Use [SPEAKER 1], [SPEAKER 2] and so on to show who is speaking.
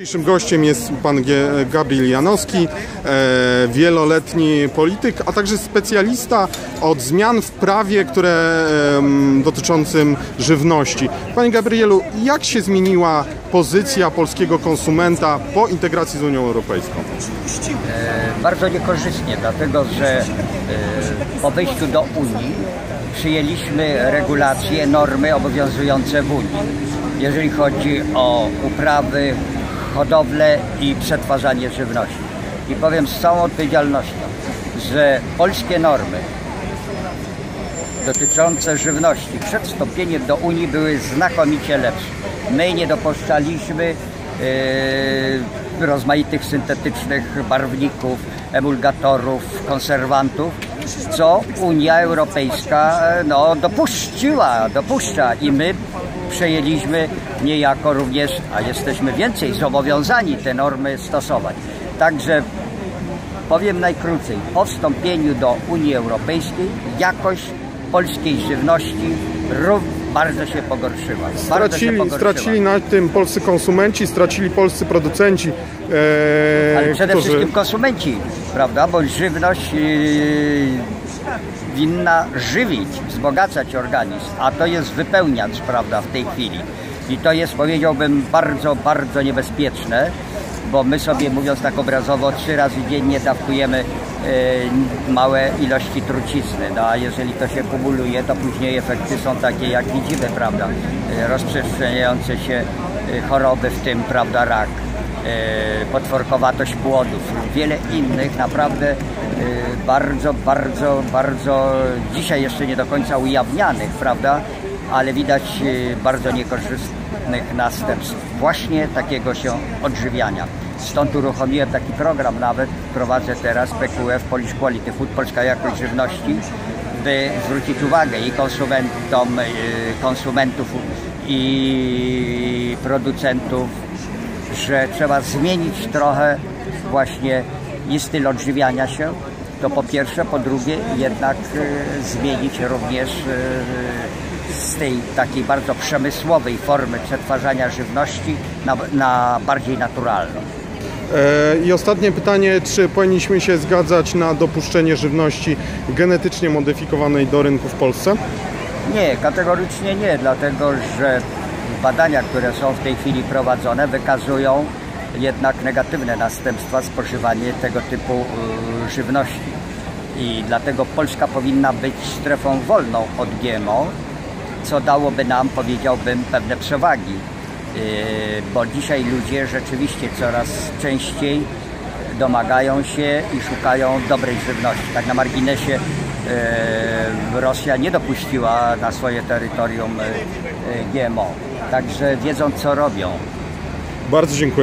[SPEAKER 1] Dzisiejszym gościem jest pan Gabriel Janowski, e, wieloletni polityk, a także specjalista od zmian w prawie, które dotyczącym żywności. Panie Gabrielu, jak się zmieniła pozycja polskiego konsumenta po integracji z Unią Europejską?
[SPEAKER 2] Bardzo niekorzystnie, dlatego że e, po wejściu do Unii przyjęliśmy regulacje, normy obowiązujące w Unii. Jeżeli chodzi o uprawy, hodowlę i przetwarzanie żywności. I powiem z całą odpowiedzialnością, że polskie normy dotyczące żywności przed wstąpieniem do Unii były znakomicie lepsze. My nie dopuszczaliśmy e, rozmaitych syntetycznych barwników, emulgatorów, konserwantów, co Unia Europejska e, no, dopuściła, dopuszcza i my przejęliśmy niejako również, a jesteśmy więcej zobowiązani te normy stosować. Także Powiem najkrócej, po wstąpieniu do Unii Europejskiej jakość polskiej żywności rów bardzo się pogorszyła. Bardzo się
[SPEAKER 1] Stracili,
[SPEAKER 2] pogorszyła.
[SPEAKER 1] stracili na tym polscy konsumenci, stracili polscy producenci, e,
[SPEAKER 2] Ale przede
[SPEAKER 1] którzy...
[SPEAKER 2] wszystkim konsumenci, prawda? Bo żywność yy, winna żywić, wzbogacać organizm, a to jest wypełniacz, prawda, w tej chwili. I to jest, powiedziałbym, bardzo, bardzo niebezpieczne, bo my sobie, mówiąc tak obrazowo, trzy razy dziennie dawkujemy yy, małe ilości trucizny, no a jeżeli to się kumuluje, to później efekty są takie, jak widzimy, prawda, Yy, rozprzestrzeniające się yy, choroby, w tym, prawda, rak e, potworkowatość płodów, wiele innych naprawdę e, bardzo, bardzo, bardzo dzisiaj jeszcze nie do końca ujawnianych, prawda? Ale widać e, bardzo niekorzystnych następstw. Właśnie takiego się odżywiania. Stąd uruchomiłem taki program nawet, prowadzę teraz PQF Polish Quality Food, Polska Jakość Żywności, by zwrócić uwagę i konsumentom, e, konsumentów i producentów że trzeba zmienić trochę właśnie i styl odżywiania się, to po pierwsze, po drugie jednak e, zmienić również z tej takiej bardzo przemysłowej formy przetwarzania żywności na, na bardziej naturalną.
[SPEAKER 1] E, I ostatnie pytanie, czy powinniśmy się zgadzać na dopuszczenie żywności genetycznie modyfikowanej do rynku w Polsce?
[SPEAKER 2] Nie, kategorycznie nie, dlatego że badania, które są w tej chwili prowadzone, wykazują jednak negatywne następstwa spożywania tego typu y, żywności. I dlatego Polska powinna być strefą wolną od GMO, co dałoby nam, powiedziałbym, pewne przewagi. Yy, bo dzisiaj ludzie rzeczywiście coraz częściej domagają się i szukają dobrej żywności. Tak na marginesie yy, Rosja nie dopuściła na swoje terytorium yy, GMO. Także wiedzą co robią.
[SPEAKER 1] Bardzo dziękuję.